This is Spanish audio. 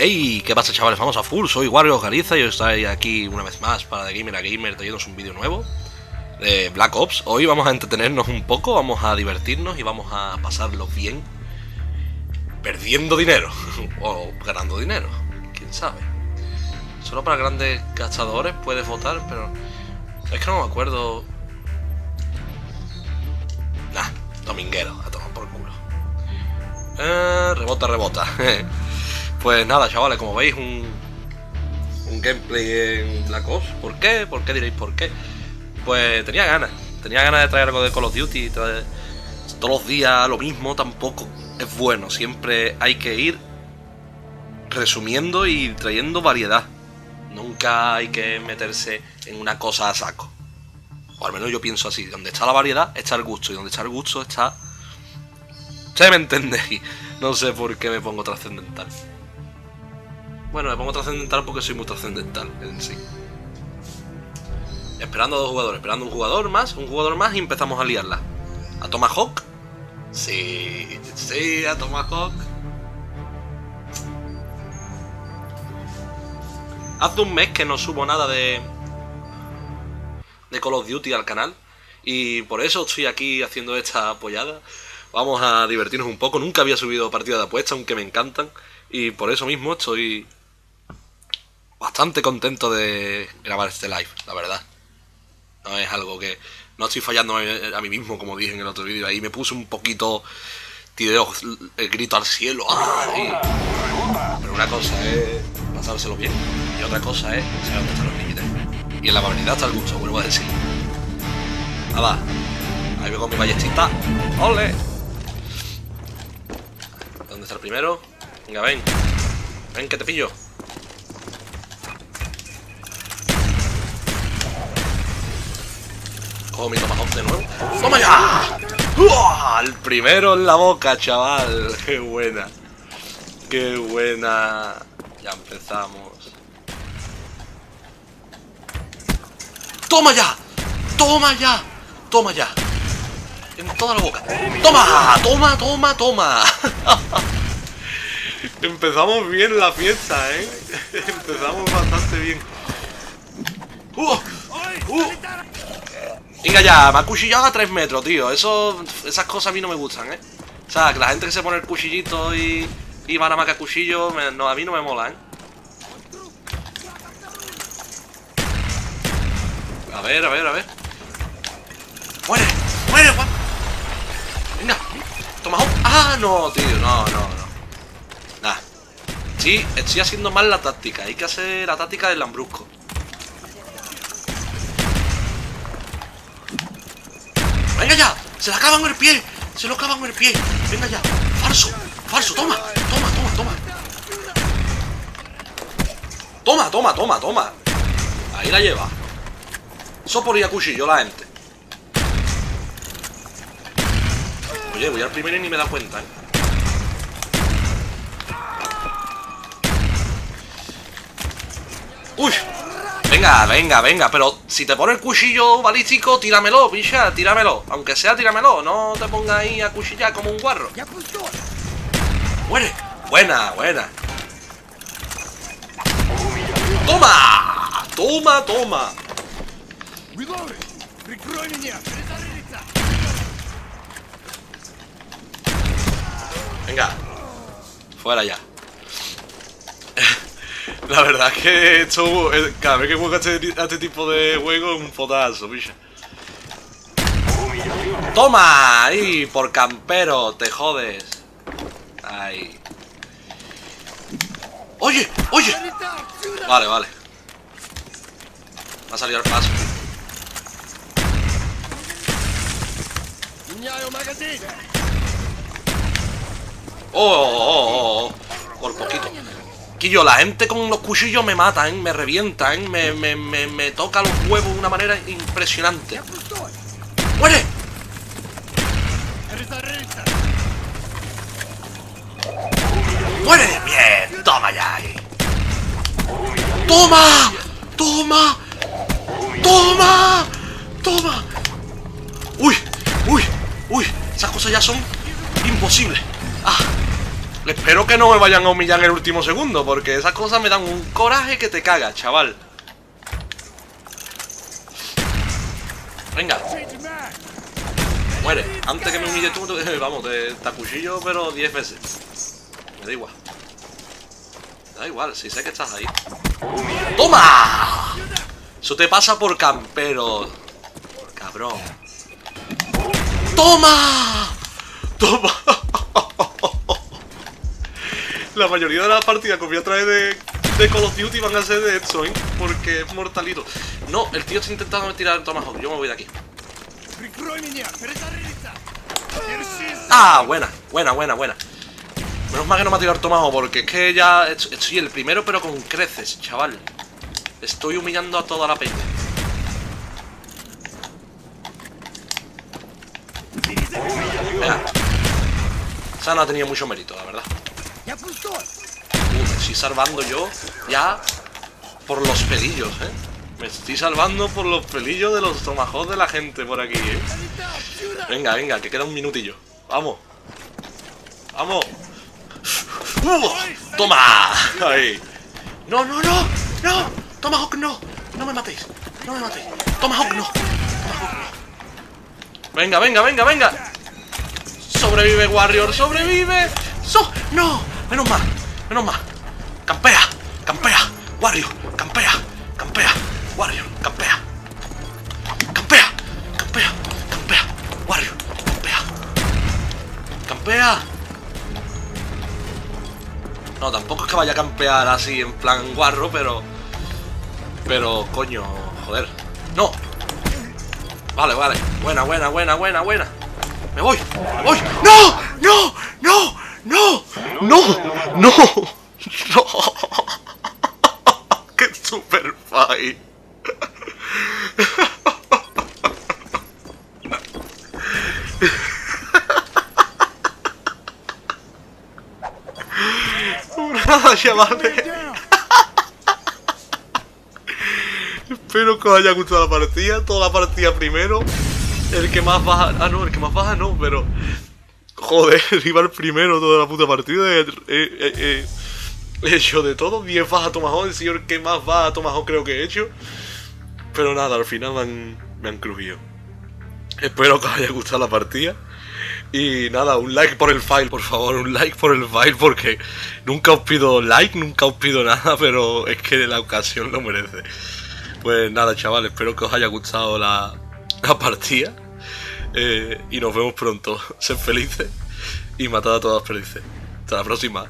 Hey, ¿qué pasa chavales? Vamos a full, soy Wario Galiza y estoy aquí una vez más para The Gamer a Gamer trayéndonos un vídeo nuevo de Black Ops. Hoy vamos a entretenernos un poco, vamos a divertirnos y vamos a pasarlo bien perdiendo dinero o ganando dinero, quién sabe. Solo para grandes gastadores puedes votar, pero es que no me acuerdo. Nah, dominguero, a tomar por culo. Eh, rebota, rebota. Pues nada, chavales, como veis, un, un gameplay en Black Ops. ¿Por qué? ¿Por qué diréis por qué? Pues tenía ganas. Tenía ganas de traer algo de Call of Duty. Todos los días lo mismo tampoco es bueno. Siempre hay que ir resumiendo y trayendo variedad. Nunca hay que meterse en una cosa a saco. O al menos yo pienso así. Donde está la variedad está el gusto. Y donde está el gusto está... Se me entendéis. No sé por qué me pongo trascendental. Bueno, me pongo trascendental porque soy muy trascendental en sí. Esperando a dos jugadores, esperando un jugador más, un jugador más y empezamos a liarla. ¿A Tomahawk? Sí, sí, a Tomahawk. Hace un mes que no subo nada de. de Call of Duty al canal. Y por eso estoy aquí haciendo esta apoyada. Vamos a divertirnos un poco. Nunca había subido partida de apuesta, aunque me encantan. Y por eso mismo estoy bastante contento de grabar este live, la verdad. No es algo que... No estoy fallando a mí mismo, como dije en el otro vídeo. Ahí me puse un poquito... Tireo el grito al cielo. Pero una cosa es pasárselo bien. Y otra cosa es saber dónde están los límites. Y en la amabilidad está el gusto, vuelvo a decir. Nada. Ahí vengo con mi ballestita. ¡Ole! ¿Dónde está el primero? Venga, ven. Ven, que te pillo. Cojo mi de nuevo. ¡Toma ya! ¡Uah! El primero en la boca, chaval. ¡Qué buena! ¡Qué buena! Ya empezamos. ¡Toma ya! ¡Toma ya! ¡Toma ya! En toda la boca. ¡Toma! ¡Toma, toma, toma! Empezamos bien la fiesta, ¿eh? Empezamos bastante bien. ¡Uh! ¡Uh! Venga ya, me ha cuchillado a 3 metros, tío. Eso, esas cosas a mí no me gustan, ¿eh? O sea, que la gente que se pone el cuchillito y, y van a marcar cuchillo, no, a mí no me mola, ¿eh? A ver, a ver, a ver. ¡Muere! ¡Muere, Juan! Venga, toma ¡Ah, no, tío! No, no, no. Nah. Sí, estoy haciendo mal la táctica. Hay que hacer la táctica del lambrusco. ¡Se la acaban el pie! ¡Se lo acaban el pie! ¡Venga ya! ¡Falso! ¡Falso! ¡Toma! ¡Toma, toma, toma! ¡Toma, toma, toma, toma! Ahí la lleva. Eso por ir a cuchillo la gente. Oye, voy al primero y ni me da cuenta, ¿eh? ¡Uy! Venga, venga, venga, pero si te pone el cuchillo balístico, tíramelo, picha, tíramelo. Aunque sea, tíramelo, no te pongas ahí a cuchillar como un guarro. ¡Muere! Buena, buena. ¡Toma! ¡Toma, toma! Venga. Fuera ya. La verdad es que esto, cada vez que juego a este, a este tipo de juego es un fotazo, bicha. ¡Toma! Ahí, por campero, te jodes. Ahí. ¡Oye! ¡Oye! Vale, vale. Va a salir al paso. Oh, oh, oh, oh, por poquito. Quillo, la gente con los cuchillos me matan, me revientan, me, me, me, me toca los huevos de una manera impresionante. ¡Muere! ¡Muere! ¡Bien! ¡Toma ya! ¡Toma! ¡Toma! ¡Toma! ¡Toma! ¡Uy! ¡Uy! ¡Uy! Esas cosas ya son imposibles. ¡Ah! Espero que no me vayan a humillar en el último segundo, porque esas cosas me dan un coraje que te caga, chaval. Venga. Muere. Antes que me humille tú, vamos, te, te pero 10 veces. Me da igual. Me da igual, si sé que estás ahí. ¡Toma! Eso te pasa por campero. Cabrón. ¡Toma! ¡Toma! La mayoría de las partidas que voy a traer de, de Call of Duty van a ser de ¿eh? Porque es mortalito. No, el tío está intentando tirar el Tomahawk. Yo me voy de aquí. Ah, buena, buena, buena, buena. Menos mal que no me ha tirado el Tomahawk porque es que ya estoy el primero pero con creces, chaval. Estoy humillando a toda la peña. Venga. Esa no ha tenido mucho mérito, la verdad. Me estoy salvando yo ya por los pelillos, ¿eh? Me estoy salvando por los pelillos de los tomajos de la gente por aquí, ¿eh? Venga, venga, que queda un minutillo. Vamos. Vamos. ¡Toma! No, no, no. No. Tomahawk no. No me matéis. No me matéis. Tomahawk no. Tomahawk. Venga, venga, venga, venga. Sobrevive, Warrior. Sobrevive. So no. Menos mal. Menos mal. Campea. Campea. Warrior. Campea. Campea. Warrior. Campea. Campea. Campea. Campea. Warrior. Campea. Campea. No, tampoco es que vaya a campear así en plan guarro, pero... Pero, coño, joder. ¡No! Vale, vale. Buena, buena, buena, buena, buena. ¡Me voy! ¡Me voy! ¡No! ¡No! ¡No! ¡No! ¡No! ¡No! ¡No! ¡Qué super fight! Nada, chavales. Espero que os haya gustado la partida. Toda la partida primero. El que más baja. Ah, no, el que más baja no, pero. Joder, iba el primero toda la puta partida. He, he, he hecho de todo. 10 bajas Tomahawk. El señor que más baja Tomahawk creo que he hecho. Pero nada, al final me han, me han crujido. Espero que os haya gustado la partida. Y nada, un like por el file, por favor, un like por el file porque nunca os pido like, nunca os pido nada, pero es que la ocasión lo merece. Pues nada, chavales, espero que os haya gustado la, la partida. Eh, y nos vemos pronto. Sed felices y matad a todas felices. Hasta la próxima.